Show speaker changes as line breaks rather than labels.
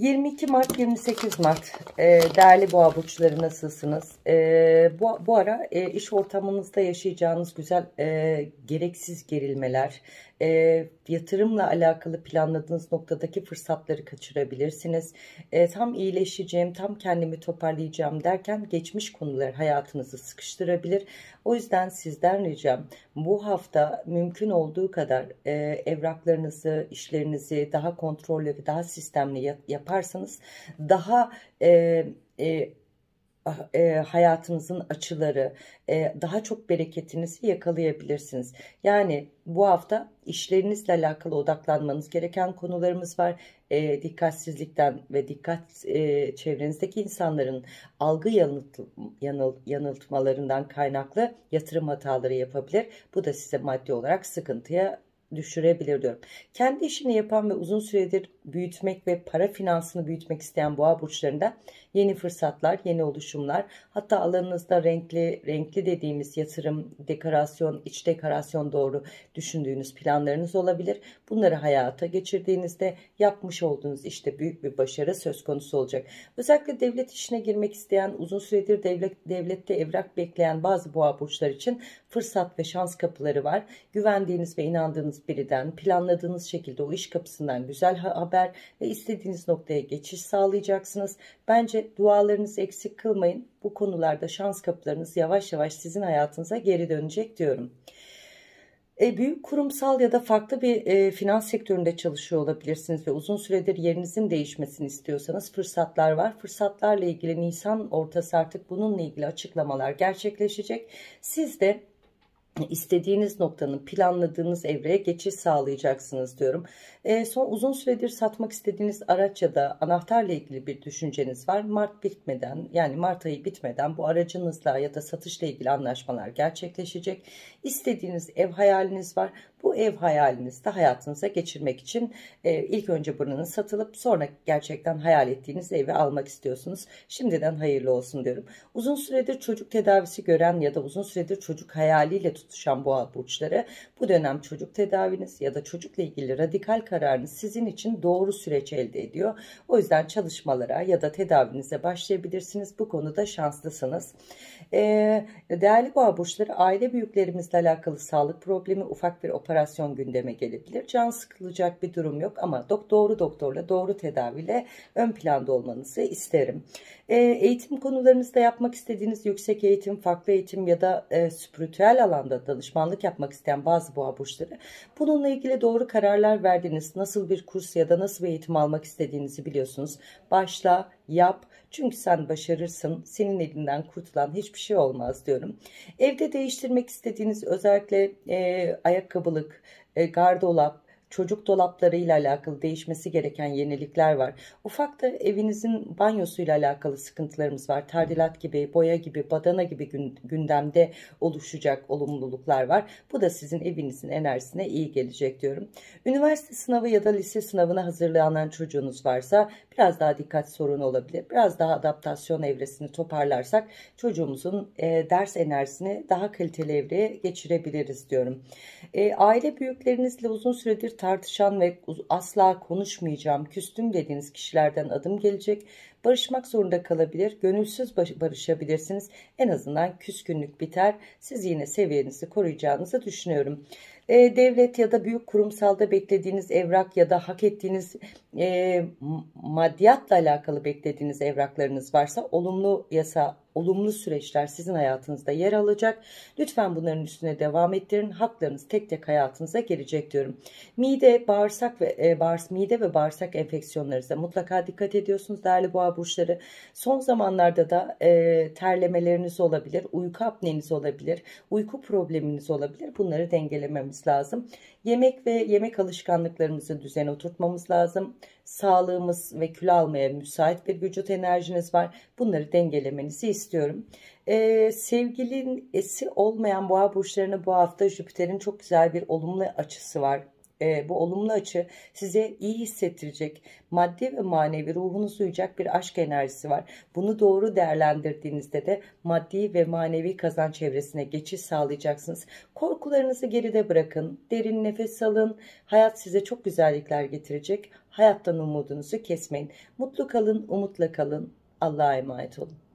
22 Mart 28 Mart e, değerli boğa burçları nasılsınız? E, bu, bu ara e, iş ortamınızda yaşayacağınız güzel e, gereksiz gerilmeler, e, yatırımla alakalı planladığınız noktadaki fırsatları kaçırabilirsiniz. E, tam iyileşeceğim, tam kendimi toparlayacağım derken geçmiş konular hayatınızı sıkıştırabilir. O yüzden sizden ricam bu hafta mümkün olduğu kadar e, evraklarınızı, işlerinizi daha kontrollü ve daha sistemli yaparsanız daha... E, e, Ah, e, hayatınızın açıları, e, daha çok bereketinizi yakalayabilirsiniz. Yani bu hafta işlerinizle alakalı odaklanmanız gereken konularımız var. E, dikkatsizlikten ve dikkat e, çevrenizdeki insanların algı yanılt, yanıl, yanıltmalarından kaynaklı yatırım hataları yapabilir. Bu da size maddi olarak sıkıntıya düşürebilir diyorum. Kendi işini yapan ve uzun süredir büyütmek ve para finansını büyütmek isteyen boğa burçlarında yeni fırsatlar, yeni oluşumlar, hatta alanınızda renkli, renkli dediğimiz yatırım, dekorasyon, iç dekorasyon doğru düşündüğünüz planlarınız olabilir. Bunları hayata geçirdiğinizde yapmış olduğunuz işte büyük bir başarı söz konusu olacak. Özellikle devlet işine girmek isteyen, uzun süredir devlet, devlette evrak bekleyen bazı boğa burçlar için fırsat ve şans kapıları var. Güvendiğiniz ve inandığınız biriden, planladığınız şekilde o iş kapısından güzel haber ve istediğiniz noktaya geçiş sağlayacaksınız. Bence dualarınızı eksik kılmayın. Bu konularda şans kapılarınız yavaş yavaş sizin hayatınıza geri dönecek diyorum. E, büyük kurumsal ya da farklı bir e, finans sektöründe çalışıyor olabilirsiniz ve uzun süredir yerinizin değişmesini istiyorsanız fırsatlar var. Fırsatlarla ilgili Nisan ortası artık bununla ilgili açıklamalar gerçekleşecek. Siz de istediğiniz noktanın planladığınız evreye geçiş sağlayacaksınız diyorum. E, son uzun süredir satmak istediğiniz araç ya da anahtarla ilgili bir düşünceniz var. Mart bitmeden yani Mart ayı bitmeden bu aracınızla ya da satışla ilgili anlaşmalar gerçekleşecek. İstediğiniz ev hayaliniz var. Bu ev hayalinizi de hayatınıza geçirmek için e, ilk önce buranın satılıp sonra gerçekten hayal ettiğiniz evi almak istiyorsunuz. Şimdiden hayırlı olsun diyorum. Uzun süredir çocuk tedavisi gören ya da uzun süredir çocuk hayaliyle tutuşan boğa burçları bu dönem çocuk tedaviniz ya da çocukla ilgili radikal kararınız sizin için doğru süreç elde ediyor. O yüzden çalışmalara ya da tedavinize başlayabilirsiniz. Bu konuda şanslısınız. Ee, değerli boğa burçları aile büyüklerimizle alakalı sağlık problemi ufak bir operasyon gündeme gelebilir. Can sıkılacak bir durum yok ama doğru doktorla doğru tedaviyle ön planda olmanızı isterim. Ee, eğitim konularınızda yapmak istediğiniz yüksek eğitim, farklı eğitim ya da e, spiritüel alanda danışmanlık yapmak isteyen bazı boğa burçları bununla ilgili doğru kararlar verdiğiniz nasıl bir kurs ya da nasıl bir eğitim almak istediğinizi biliyorsunuz. Başla, yap çünkü sen başarırsın. Senin elinden kurtulan hiçbir şey olmaz diyorum. Evde değiştirmek istediğiniz özellikle e, ayakkabılık, e, gardolap, çocuk dolaplarıyla alakalı değişmesi gereken yenilikler var. Ufak da evinizin banyosuyla alakalı sıkıntılarımız var. Tardilat gibi, boya gibi, badana gibi gündemde oluşacak olumluluklar var. Bu da sizin evinizin enerjisine iyi gelecek diyorum. Üniversite sınavı ya da lise sınavına hazırlanan çocuğunuz varsa biraz daha dikkat sorunu olabilir. Biraz daha adaptasyon evresini toparlarsak çocuğumuzun e, ders enerjisini daha kaliteli evreye geçirebiliriz diyorum. E, aile büyüklerinizle uzun süredir tartışan ve asla konuşmayacağım, küstüm dediğiniz kişilerden adım gelecek. Barışmak zorunda kalabilir, gönülsüz barışabilirsiniz. En azından küskünlük biter. Siz yine seviyenizi koruyacağınızı düşünüyorum. E, devlet ya da büyük kurumsalda beklediğiniz evrak ya da hak ettiğiniz e, maddiyatla alakalı beklediğiniz evraklarınız varsa olumlu yasa olumlu süreçler sizin hayatınızda yer alacak. Lütfen bunların üstüne devam ettirin. Haklarınız tek tek hayatınıza gelecek diyorum. Mide, bağırsak ve e, bağırs mide ve bağırsak enfeksiyonlarınıza mutlaka dikkat ediyorsunuz değerli boğa burçları. Son zamanlarda da e, terlemeleriniz olabilir, uyku apneniz olabilir, uyku probleminiz olabilir. Bunları dengelememiz lazım. Yemek ve yemek alışkanlıklarımızı düzene oturtmamız lazım. Sağlığımız ve kilo almaya müsait bir vücut enerjiniz var. Bunları dengelemenizi istiyorum. Ee, sevgilin esi olmayan boğa burçlarına bu hafta Jüpiter'in çok güzel bir olumlu açısı var e, bu olumlu açı size iyi hissettirecek, maddi ve manevi ruhunuzu uyacak bir aşk enerjisi var. Bunu doğru değerlendirdiğinizde de maddi ve manevi kazanç çevresine geçiş sağlayacaksınız. Korkularınızı geride bırakın, derin nefes alın. Hayat size çok güzellikler getirecek. Hayattan umudunuzu kesmeyin. Mutlu kalın, umutla kalın. Allah'a emanet olun.